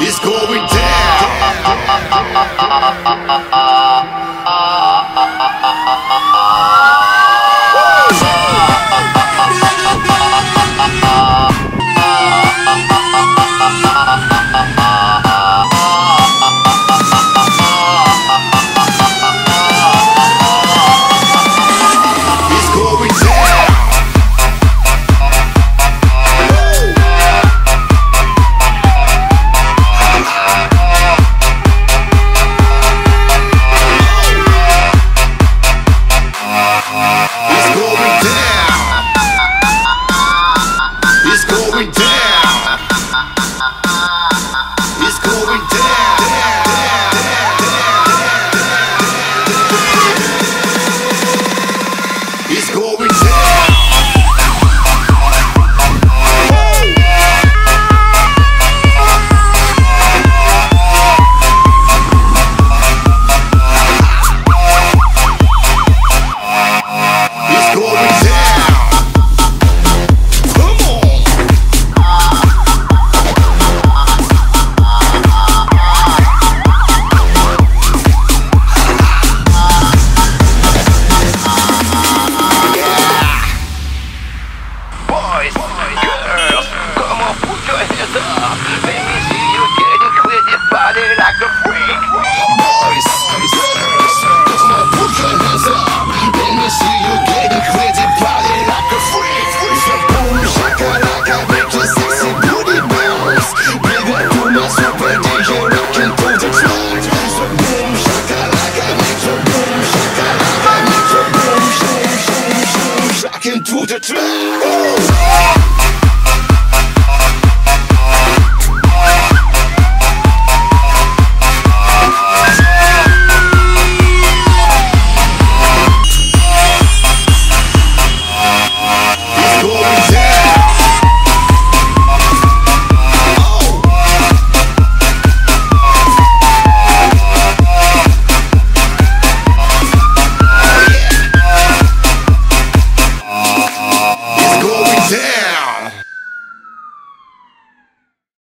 is going down. to two.